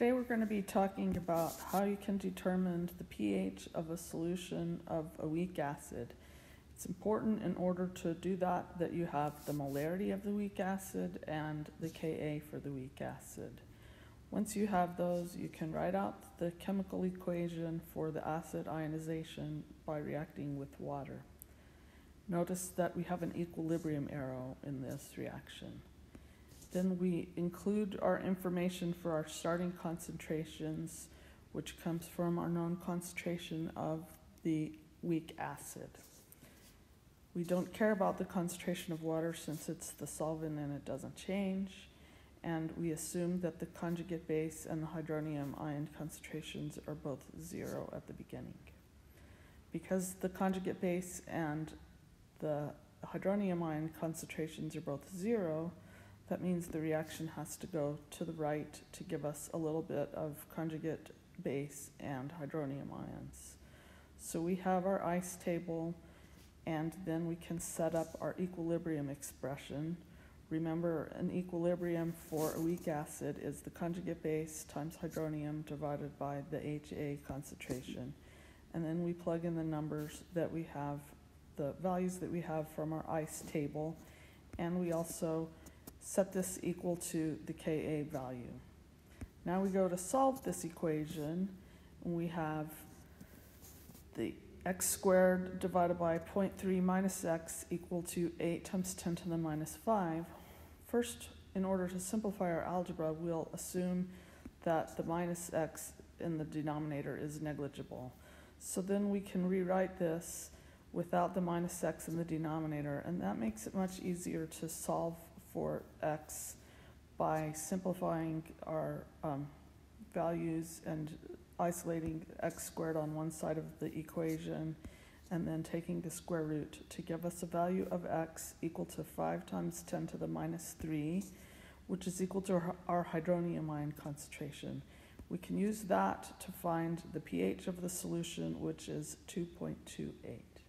Today we're going to be talking about how you can determine the pH of a solution of a weak acid. It's important in order to do that that you have the molarity of the weak acid and the Ka for the weak acid. Once you have those, you can write out the chemical equation for the acid ionization by reacting with water. Notice that we have an equilibrium arrow in this reaction. Then we include our information for our starting concentrations, which comes from our known concentration of the weak acid. We don't care about the concentration of water since it's the solvent and it doesn't change. And we assume that the conjugate base and the hydronium ion concentrations are both zero at the beginning. Because the conjugate base and the hydronium ion concentrations are both zero, that means the reaction has to go to the right to give us a little bit of conjugate base and hydronium ions. So we have our ice table, and then we can set up our equilibrium expression. Remember, an equilibrium for a weak acid is the conjugate base times hydronium divided by the HA concentration. And then we plug in the numbers that we have, the values that we have from our ice table, and we also set this equal to the Ka value. Now we go to solve this equation, and we have the x squared divided by 0.3 minus x equal to 8 times 10 to the minus 5. First, in order to simplify our algebra, we'll assume that the minus x in the denominator is negligible. So then we can rewrite this without the minus x in the denominator, and that makes it much easier to solve for x by simplifying our um, values and isolating x squared on one side of the equation and then taking the square root to give us a value of x equal to 5 times 10 to the minus 3, which is equal to our hydronium ion concentration. We can use that to find the pH of the solution, which is 2.28.